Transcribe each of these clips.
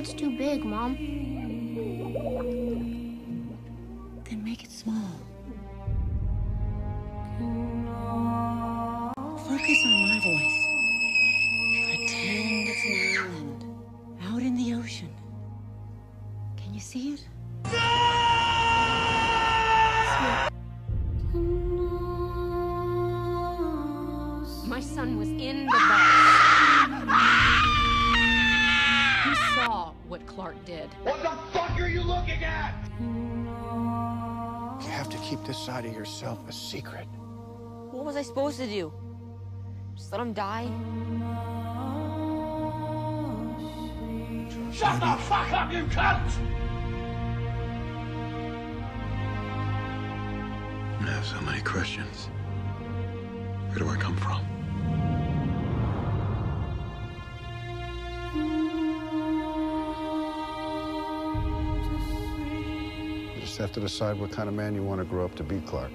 world's too big, Mom. Then make it small. Focus on my voice. Pretend it's an island out in the ocean. Can you see it? My son was in the. What did. What the fuck are you looking at? You have to keep this side of yourself a secret. What was I supposed to do? Just let him die? Shut the fuck up, you cunt! I have so many questions. Where do I come from? Have to decide what kind of man you want to grow up to be, Clark.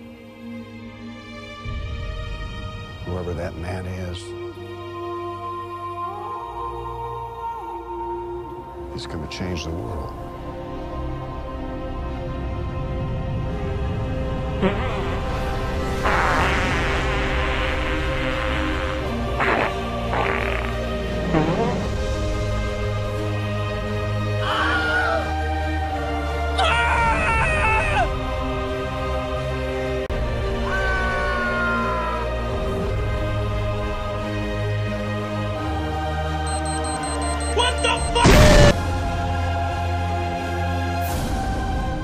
Whoever that man is, he's going to change the world. What the fuck?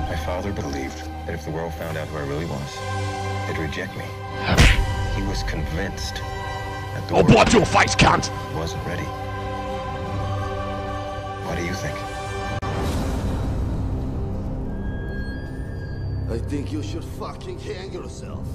My father believed that if the world found out who I really was, they'd reject me. He was convinced that the Oh, world blood to a face, cunt! wasn't ready. What do you think? I think you should fucking hang yourself.